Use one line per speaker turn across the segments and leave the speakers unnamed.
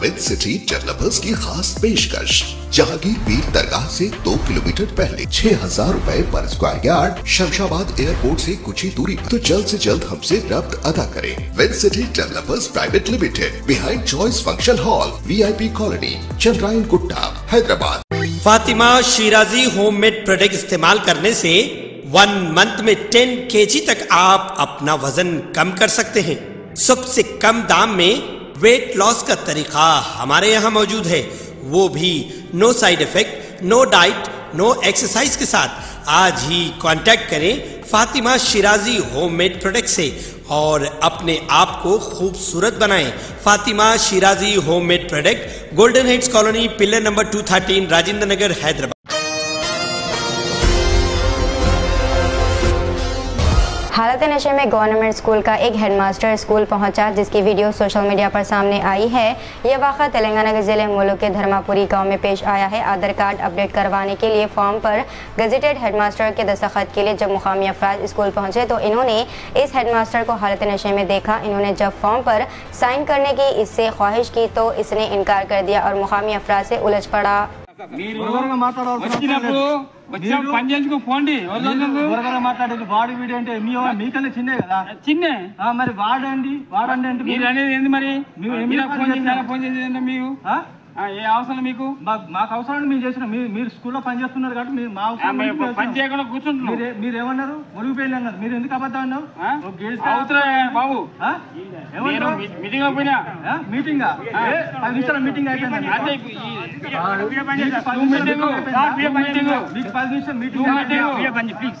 With City developers की खास पेशकश। जहांगीर पीर दरगाह से दो किलोमीटर पहले छह हज़ार रूपए पर स्क्वायर यार्ड शमशाबाद एयरपोर्ट से कुछ ही दूरी तो जल्द से जल्द हमसे रब्त अदा करें। With City Developers Private Limited behind Choice Function Hall VIP Colony Chandrayangutta Hyderabad
Fatima Shirazi home made product इस्तेमाल करने से वन मंथ में टेन केजी तक आप अपना वज़न कम कर सकते हैं। सबसे कम दाम में वेट लॉस का तरीका हमारे यहाँ मौजूद है। वो भी no side effect no diet no exercise के साथ। आज ही कांटेक्ट करें फातिमा शिराजी होममेड प्रोडक्ट से और अपने आप को खूबसूरत बनाएँ। Fatima Shirazi homemade product Golden Heights colony pillar number 213 Rajendra Nagar Hyderabad.
हालत नशे में गवर्नमेंट स्कूल का एक हेडमास्टर स्कूल पहुँचा, जिसकी वीडियो सोशल मीडिया पर सामने आई है। यह वाक़ तेलंगाना के ज़िले मुल्क के धर्मापुरी गाँव में पेश आया है। आधार कार्ड अपडेट करवाने के लिए फॉर्म पर गजेटेड हेडमास्टर के दस्तखत के लिए जब मुकामी अफराज स्कूल पहुँचे तो इन्होंने इस हेडमास्टर को हालत नशे में देखा। इन्होंने जब फॉर्म पर साइन करने की इससे ख्वाहिश की तो इसने इनकार कर दिया और मुकामी अफराज से उलझ पड़ा।
మీరు వచ్చినప్పుడు వచ్చినప్పుడు పని చేసుకుని పోండి.
మాట్లాడేది వాడు వీడు అంటే మీ మీకన్నా చిన్నే కదా?
చిన్న.
ఆ, మరి వాడండి వాడండి అంటే
మీరు అనేది ఏంది మరి? మీరు ఫోన్ చేసి? ఫోన్
ఆ?
ఆ, ఏ అవసరం మీకు
మాకు అవసరాన్ని మేము చేసిన మీరు స్కూల్లో పని చేస్తున్నారు కాబట్టి మా అవసరం
పని చేయకుండా కూర్చుంటున్నారు
మీరు ఏమన్నారు మురిగిపోయింది అన్నారు మీరు ఎందుకు అబద్ధం
అన్నారు బాబు మీటింగ్
మీటింగ్ పది మీటింగ్ అయిపోయింది మీకు పది నిమిషాలు
మీటింగ్ ప్లీజ్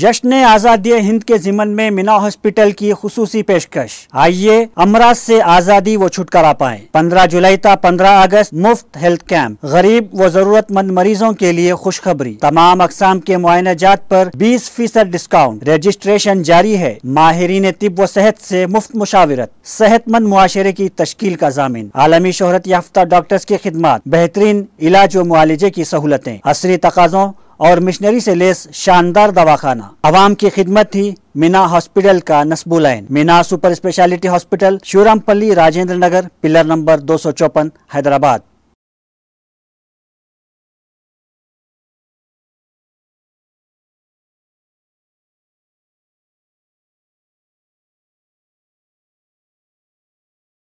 जश्न आज़ादी हिंद के जिमन में मिना हॉस्पिटल की खसूसी पेशकश। आइए अमराज से आज़ादी व छुटकारा पाए। 15 जुलाई तक 15 अगस्त, मुफ़्त हेल्थ कैंप। गरीब व जरूरतमंद मरीजों के लिए खुशखबरी। तमाम अकसाम के मुआयना जात पर 20 फ़ीसद डिस्काउंट। रजिस्ट्रेशन जारी है। माहरीन तिब व सेहत से मुफ़्त मुशावरत। सेहतमंद मुआशरे की तश्कील का जामिन। आलमी शोहरत याफ्ता डॉक्टर्स की खिदमत। बेहतरीन इलाज व मुआलजे की सहूलतें। असरी तकाजों और मिशनरी से लेस शानदार दवाखाना। आवाम की खिदमत थी मीना हॉस्पिटल का नस्बू line. Meena super speciality hospital, Shivarampally Rajendra Nagar, pillar number दो हैदराबाद।